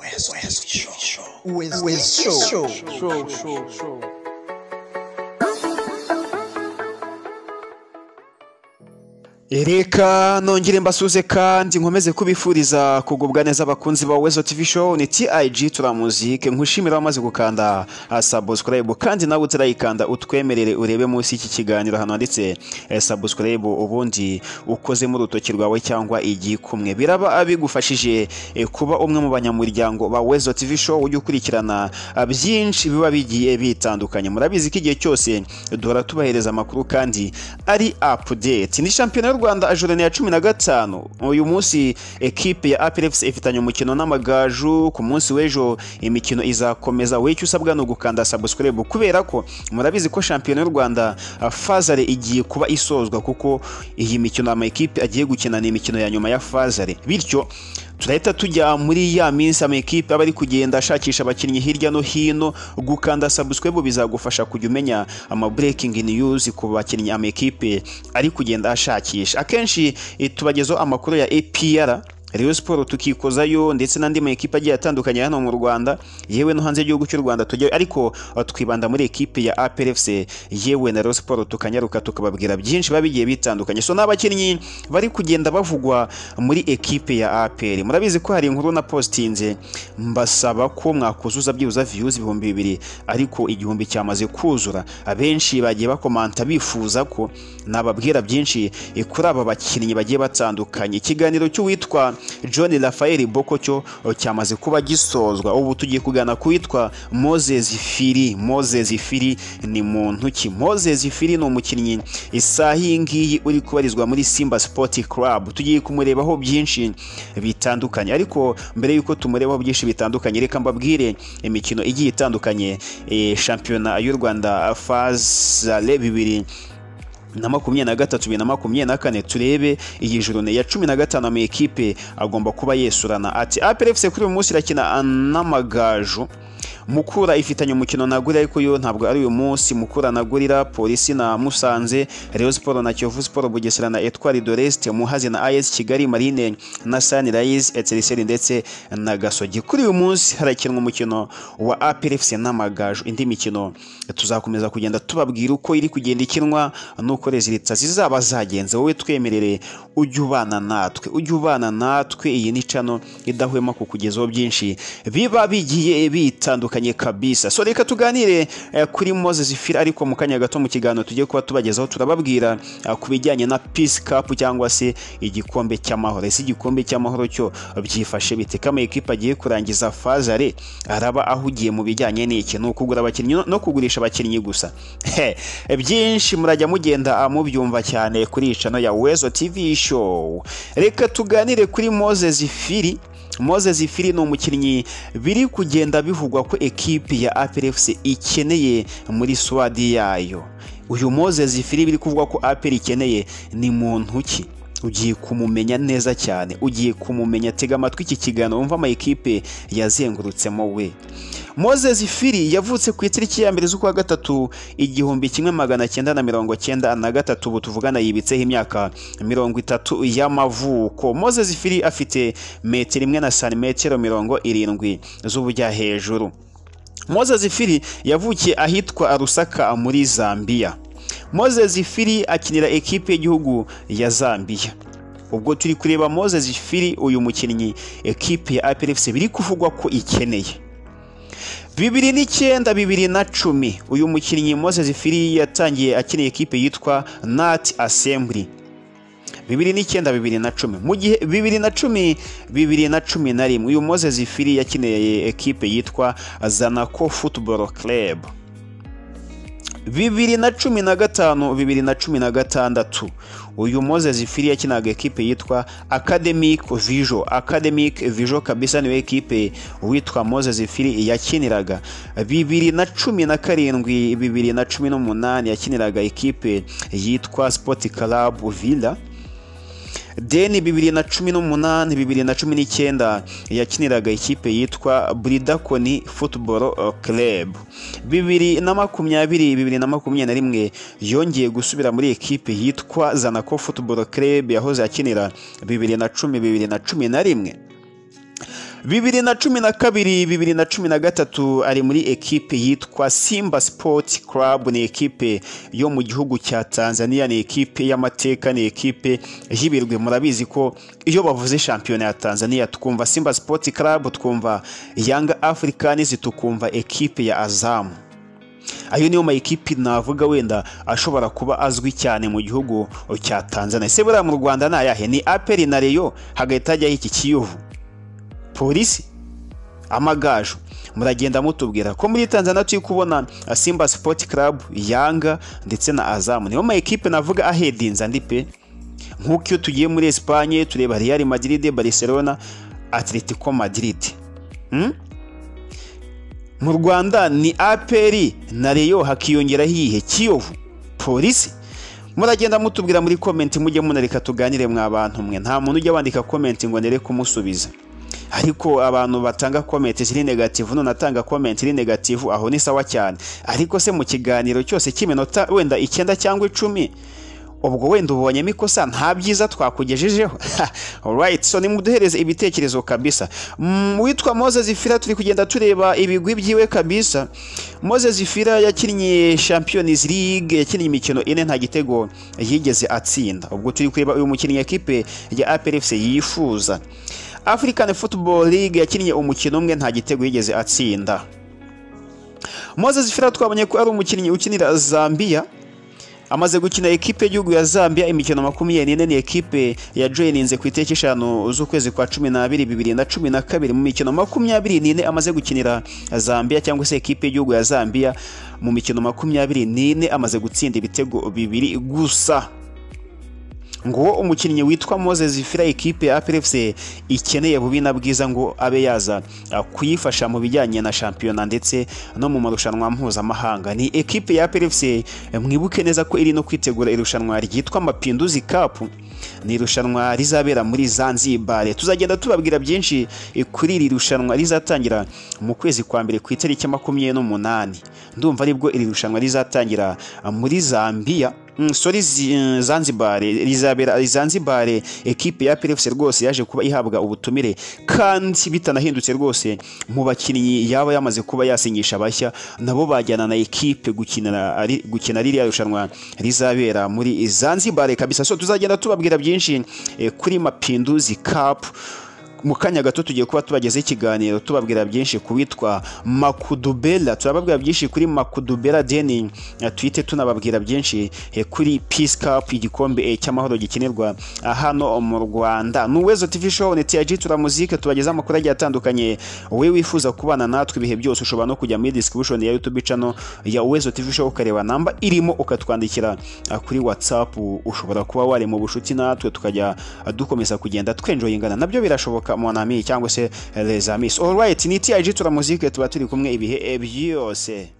West, West Show. West, West Show. Show, show, show. Reka nongere mbasuze kandi nkomeze kubifuriza kugubwa neza abakunzi ba wezo tv show. Ni tig turamuzike nkushimira wamaze gukanda subscribe kandi nawe utarayikanda utwemerere urebe munsi y'iki kiganiro hano handitse eh, subscribe ubundi ukozemo urutoki rwawe cyangwa igikumwe. Biraba bigufashije eh, kuba umwe mu banyamuryango ba wezo tv show. Ujya ukurikirana byinshi biba bigiye bitandukanye. Murabizi ko igihe cyose duhora tubahereza amakuru kandi ari update ni shampiyona rwanda ajurane ya cumi na gatanu. Uyu munsi ekipe ya APRFC ifitanye umukino n'amagaju. Ku munsi w'ejo imikino izakomeza. Wowe icyo usabwa ni ugukanda subscribe kubera ko murabizi ko shampiyona y'u rwanda ah, fazare igiye kuba isozwa kuko iyi mikino ama ekipe agiye gukina ni imikino ya nyuma ya fazare bityo turahita tujya muri ya minsi amakipe aba ari kugenda ashakisha abakinnyi hirya no hino. Gukanda subscribe bizagufasha kujya umenya ama breaking news ku bakinnyi amakipe ari kugenda ashakisha. Akenshi eh, tubagezaho amakuru ya APR Rayon Sport tukikozayo ndetse n'andi ma ekipe agiye atandukanye hano mu Rwanda. Yewe no hanze y'igihugu cy'u Rwanda tujyayo. Ariko uh, twibanda muri ekipe ya APRFC yewe na Rayon Sport tukanyaruka tukababwira byinshi biba bigiye bitandukanye. So n'abakinnyi bari kugenda bavugwa muri ekipe ya APR murabizi ko hari inkuru na postinze mbasaba ko mwakuzuza byibuza views ibihumbi bibiri. Ariko igihumbi cyamaze kuzura. Abenshi bagiye bakomanta bifuza ko nababwira byinshi eh, kuri aba bakinnyi bagiye batandukanye. Ikiganiro cy'uwitwa John Rafael Boko cyo eh, cyamaze kuba gisozwa. Ubu tugiye kugana kuwitwa Moses Firi Moses Firi ni muntu ki? Moses Firi ni umukinnyi. Isaha iyi ngiyi uri kubarizwa muri Simba Sport Club. Tugiye kumurebaho byinshi bitandukanye. Ariko mbere y'uko tumurebaho byinshi bitandukanye reka mbabwire imikino igiye itandukanye. Eh, shampiyona y'u Rwanda Fazale bibiri. Na makumyabiri na gatatu bibiri na makumyabiri na kane turebe iyi jurune ya cumi na gatanu ama ekipe agomba kuba yesurana. Ati APRFC kuri uyu munsi irakina n'amagaju Mukura ifitanye umukino na Gorira ariko yo ntabwo ari uyu munsi. Mukura na Gorira Polisi na Musanze Rayon Sport na Kiyovu Sport Bugesera na Etoile de l'Est Muhazi na AS Kigali Marine na Sunrise Etincelle ndetse na Gasogi. Kuri uyu munsi harakinwa umukino wa APRFC n'amagaju indi mikino tuzakomeza kugenda tubabwira uko iri kugenda ikinwa nuko rezilita zizaba zagenze. Wowe twemerere ujye ubana natwe ujye ubana natwe. Iyi ni cano idahwema kukugezaho byinshi biba bigiye bitandukanye. Kabisa. So reka tuganire eh, kuri Moses Firi ariko mu kanya gato mu kiganiro tugiye kuba tubagezaho turababwira eh, ku bijyanye na Peace Cup cyangwa se igikombe cy'amahoro. Ese igikombe cy'amahoro cyo byifashe bite? Kama ekipa agiye kurangiza fazare araba ahugiye mu bijyanye n'iki? Ni ukugura abakinnyi no- kugurisha abakinnyi gusa. Byinshi murajya mugenda mubyumva cyane kuri iyi channel ya Wezo TV show. Reka tuganire kuri Moses Firi Moses Firi ni umukinnyi biri kugenda bivugwa ko ekipi ya APRFC ikeneye muri swadi yayo. Uyu Moses Firi biri kuvugwa ko APR ikeneye ni muntu ki? Ugiye kumumenya neza cyane ugiye kumumenya tega amatwi iki kiganiro wumva ama ekipe yazengurutsemo we. Moses Firi yavutse ku itariki ya mbere z'ukwa gatatu igihumbi kimwe magana cyenda na mirongo cyenda na gatatu ubu tuvugana yibitseho imyaka mirongo itatu y'amavuko. Moses Firi afite metero imwe na santimetero mirongo irindwi z'ubujya hejuru. Moses Firi yavukiye ahitwa Arusaka muri Zambia Moses Firi akinira ekipe y'igihugu ya Zambia ubwo turi kureba Moses Firi uyu mukinnyi ekipe ya APRFC biri kuvugwa ko ikeneye. Bibiri n'icyenda bibiri na cumi. Uyu mukinnyi Moses Firi yatangiye akiniye ekipe yitwa Nat Assembly. Bibiri n'icyenda bibiri na cumi. Mu gihe bibiri na cumi bibiri na cumi na rimwe. Uyu Moses Firi yakiniye ekipe yitwa Zanaco Football Club. Bibiri na cumi na gatanu bibiri na cumi na gatandatu. Uyu Moses Firi yakinaga ekipe yitwa Academic Vision Academic Vision kabisa niyo ekipe witwa Moses Firi yakiniraga bibiri na cumi na karindwi bibiri na cumi n'umunani yakiniraga ekipe yitwa Sport Club Villa. Deni bibiri na cumi n'umunani bibiri na cumi n'icyenda. Yakiniraga ikipe yitwa buridakoni futuboro club. Bibiri na makumyabiri bibiri na makumyabiri na rimwe yongeye gusubira muri ekipe yitwa zanako futuboro club yahoze akinira. Bibiri na cumi bibiri na cumi na rimwe. Bibiri na cumi na kabiri bibiri na cumi na gatatu ari muri ekipe yitwa simba sport club. Ni ekipe yo mu gihugu cya tanzania ni ekipe y'amateka ni ekipe y'ibirwe murabizi ko iyo bavuze shampiyona ya tanzania twumva simba sport club twumva yanga africans tukumva ekipe ya azamu ayo niyo ma ekipi navuga wenda ashobora kuba azwi cyane mu gihugu cya tanzania. Ese buriya mu rwanda ni ayahe? Ni aperi na reyo hagahita hajyaho iki kiyovu? Polisi. Amagaju. Muragenda mutubwira ko muri tanzania turi kubona simba sport club yanga ndetse na azamu niyo ma ekipe navuga ahedinza andi pe nk'uko iyo tugiye muri esipanye tureba real madrid barcelona atletico madrid. Hmm? mu rwanda ni aperi na reyo hakiyongeraho iyihe kiyovu polisi? Muragenda mutubwira muri komenti mujye munareka tuganire mwa bantu mwe. Nta muntu ujya wandika komenti ngo nere kumusubiza. Ariko abantu batanga komenti ziri negativu none atanga komenti iri negativu aho ni sawa cyane. Ariko se mu kiganiro cyose cy'iminota wenda icyenda cyangwa icumi ubwo wenda ubonyemo ikosa nta byiza twakugejejeho. Alright so nimuduhereze ibitekerezo kabisa. Witwa Moses Zifira turi kugenda tureba ibigwi byiwe kabisa. Moses Zifira yakinnye Champions League yakinnye imikino ine nta gitego yigeze atsinda. Ubwo turi kureba uyu mukinnyi ekipe ya APR FC yifuza. African Football League yakinnye umukino umwe nta gitego yigeze atsinda. Moses Zifira twabonye ko ari umukinnyi ukinira Zambia amaze gukina ekipe y'igihugu ya Zambia imikino makumyabiri n'ine ni ekipe ya joyininze ku itariki eshanu z'ukwezi kwa cumi n'abiri bibiri na cumi na kabiri. Mu mikino makumyabiri n'ine amaze gukinira Zambia cyangwa se ekipe y'igihugu ya Zambia mu mikino makumyabiri n'ine amaze gutsinda ibitego bibiri gusa. Ngo umukinnyi witwa Moses Zifira ekipe ya APR FC ikeneye bubi na bwiza ngo abe yaza kuyifasha mu bijyanye na shampiyona ndetse no mu marushanwa mpuzamahanga. Ni ekipe ya APR FC mwibuke neza ko iri no kwitegura irushanwa ryitwa Mapinduzi Cup. Ni irushanwa rizabera muri Zanzibar. Tuzagenda tubabwira byinshi kuri iri rushanwa rizatangira mu kwezi kwa mbere ku itariki makumyabiri n'umunani. Ndumva ari bwo iri rushanwa rizatangira muri Zambia. Sori Zanzibar. Rizabera Zanzibar ekipe ya PFC rwose yaje kuba ihabwa ubutumire kandi bitanahindutse rwose. Mu bakinnyi yaba yamaze kuba yasinyisha bashya nabo bajyana na ekipe gukina ririya rushanwa. Rizabera muri Zanzibar kabisa. So tuzagenda tubabwira byinshi kuri Mapinduzi Cup. Mu kanya gato tugiye kuba tubagezeho ikiganiro tubabwira byinshi ku witwa makudubela turababwira byinshi kuri makudubela deni. Tuhite tunababwira byinshi kuri peace cup igikombe cy'amahoro gikinirwa hano mu rwanda. Ni uwezo tv show ni tiyaji turamuzike tubagezaho amakuru agiye atandukanye. Wowe wifuza kubana natwe ibihe byose ushobora no kujya muri description ya youtube channel ya uwezo tv show ukareba namba irimo ukatwandikira kuri whatsapp. Ushobora kuba wari mu bushuti natwe tukajya dukomeza kugenda twenjoyingana. Nabyo birashoboka. Mon ami cyangwa se les amis alright ni TIG turamuzike tuba turi kumwe ibihe byose.